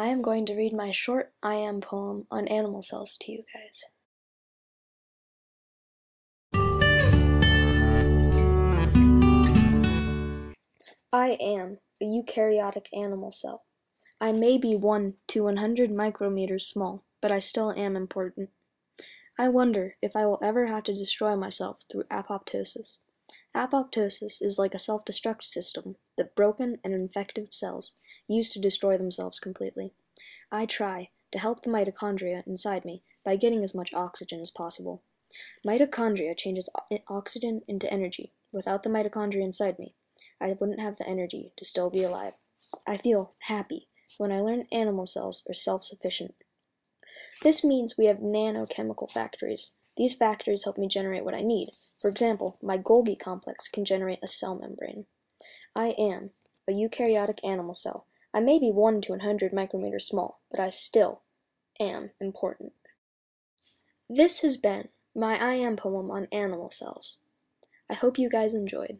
I am going to read my short I am poem on animal cells to you guys. I am a eukaryotic animal cell. I may be 1 to 100 micrometers small, but I still am important. I wonder if I will ever have to destroy myself through apoptosis. Apoptosis is like a self-destruct system that broken and infected cells use to destroy themselves completely. I try to help the mitochondria inside me by getting as much oxygen as possible. Mitochondria changes oxygen into energy. Without the mitochondria inside me, I wouldn't have the energy to still be alive. I feel happy when I learn animal cells are self-sufficient. This means we have nanochemical factories. These factories help me generate what I need. For example, my Golgi complex can generate a cell membrane. I am a eukaryotic animal cell. I may be 1 to 100 micrometers small, but I still am important. This has been my I Am poem on animal cells. I hope you guys enjoyed.